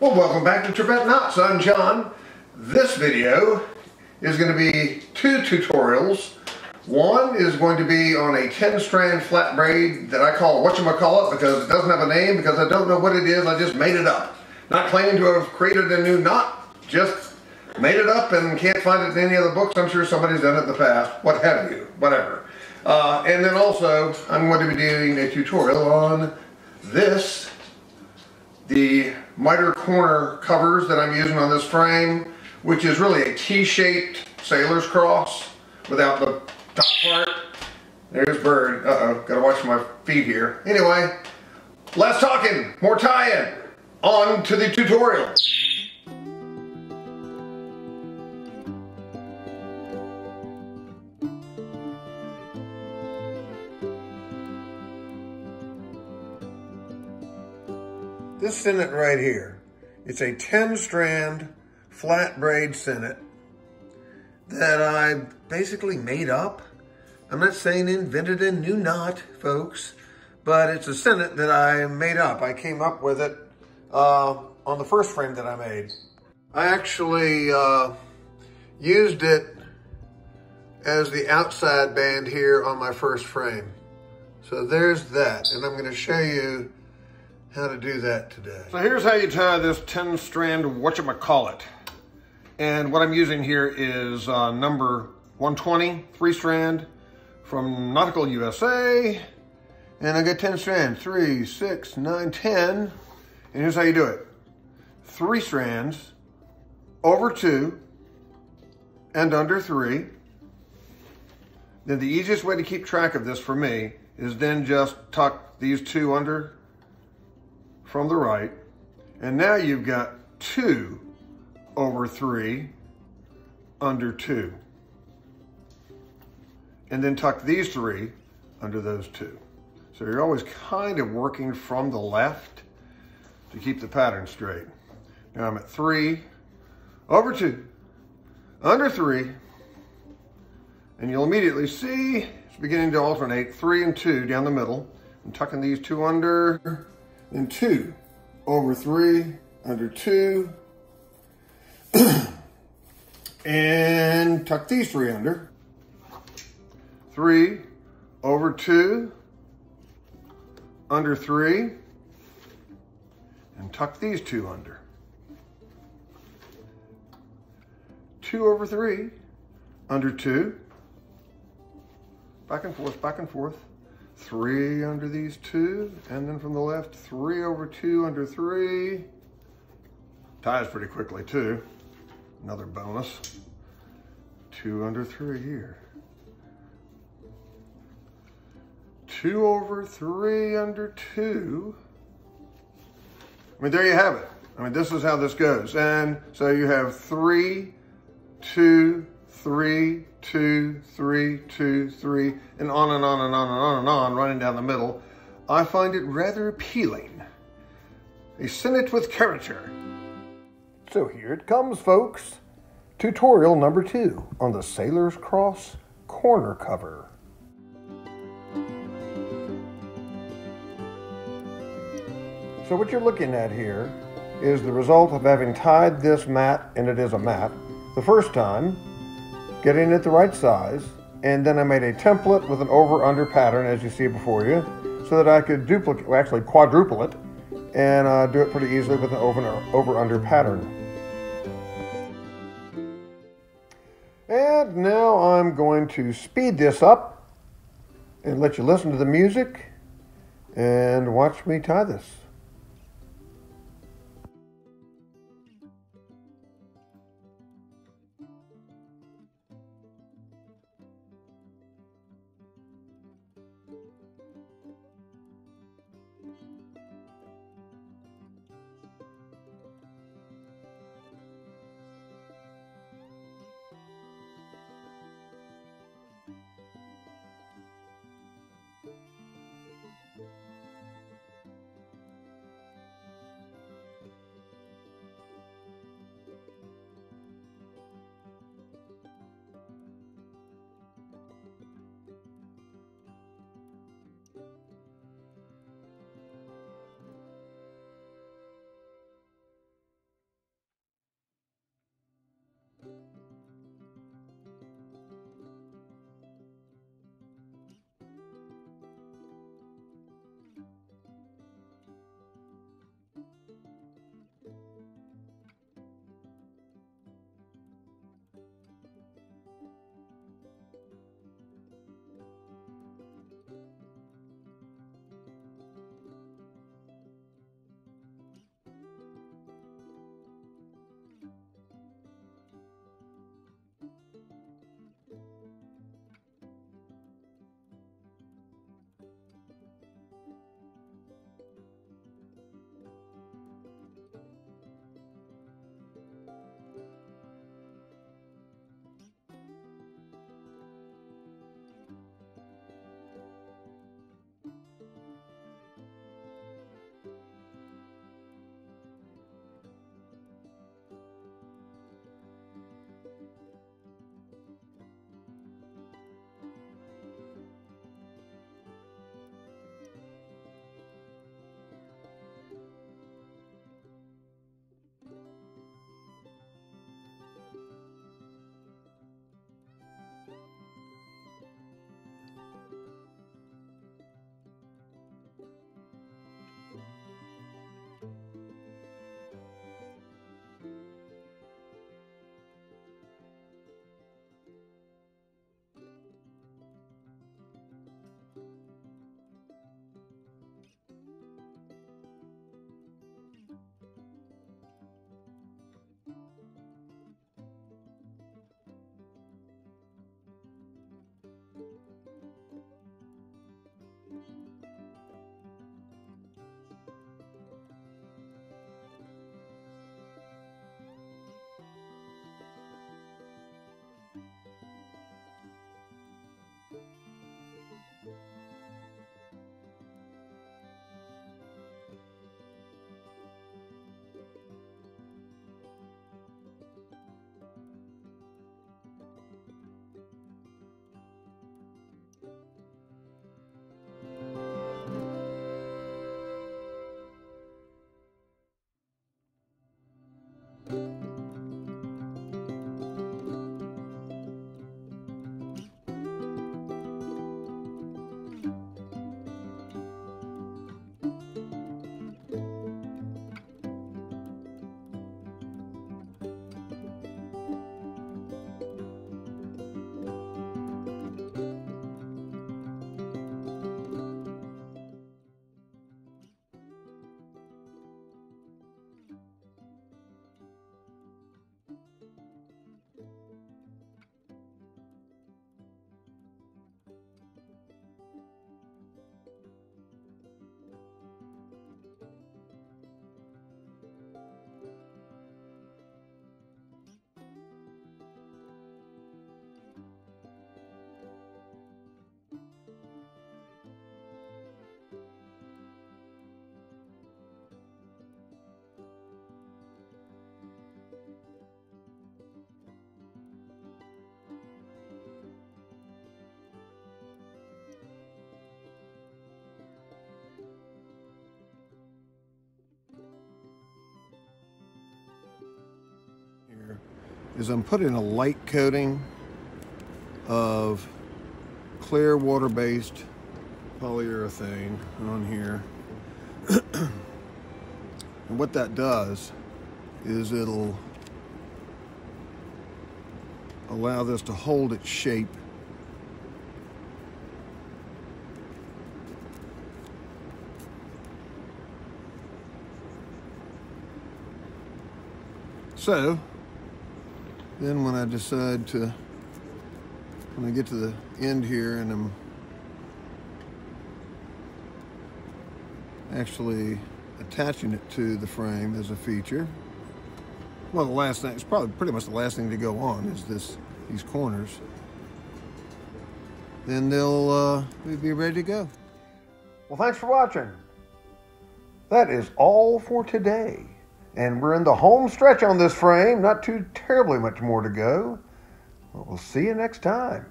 Well, welcome back to Trevvett Knots. I'm John. This video is going to be two tutorials. One is going to be on a 10 strand flat braid that I call whatchamacallit because it doesn't have a name because I don't know what it is. I just made it up. Not claiming to have created a new knot, just made it up and can't find it in any other books. I'm sure somebody's done it in the past, what have you, whatever. Uh, and then also, I'm going to be doing a tutorial on this the miter corner covers that I'm using on this frame, which is really a T-shaped sailor's cross without the top part. There's Bird. Uh-oh, gotta watch my feet here. Anyway, less talking, more tie-in. On to the tutorial. This sinnet right here, it's a 10 strand flat braid sinnet that I basically made up. I'm not saying invented a new knot, folks, but it's a sinnet that I made up. I came up with it uh, on the first frame that I made. I actually uh, used it as the outside band here on my first frame. So there's that, and I'm gonna show you how to do that today. So here's how you tie this 10 strand whatchamacallit. And what I'm using here is uh, number 120, three strand from Nautical USA. And I got 10 strands, three, six, nine, 10. And here's how you do it. Three strands over two and under three. Then the easiest way to keep track of this for me is then just tuck these two under from the right. And now you've got two over three under two. And then tuck these three under those two. So you're always kind of working from the left to keep the pattern straight. Now I'm at three, over two, under three, and you'll immediately see it's beginning to alternate three and two down the middle. I'm tucking these two under, then two. Over three under two. And tuck these three under. Three over two. Under three. And tuck these two under. Two over three. Under two. Back and forth back and forth three under these two, and then from the left, three over two under three. Ties pretty quickly too. Another bonus. Two under three here. Two over three under two. I mean, there you have it. I mean, this is how this goes. And so you have three, two, three, two, three, two, three, and on and on and on and on and on, running down the middle, I find it rather appealing. A sinnet with character. So here it comes, folks. Tutorial number two on the Sailor's Cross corner cover. So what you're looking at here is the result of having tied this mat, and it is a mat, the first time, getting it the right size, and then I made a template with an over-under pattern as you see before you, so that I could duplicate, well, actually quadruple it, and uh, do it pretty easily with an over-under pattern. And now I'm going to speed this up and let you listen to the music and watch me tie this. Here is I'm putting a light coating of clear water-based polyurethane on here. and what that does is it'll allow this to hold its shape So, then when I decide to, when I get to the end here and I'm actually attaching it to the frame as a feature, well, the last thing, it's probably pretty much the last thing to go on is this, these corners. Then they'll uh, be ready to go. Well, thanks for watching. That is all for today. And we're in the home stretch on this frame. Not too terribly much more to go. But we'll see you next time.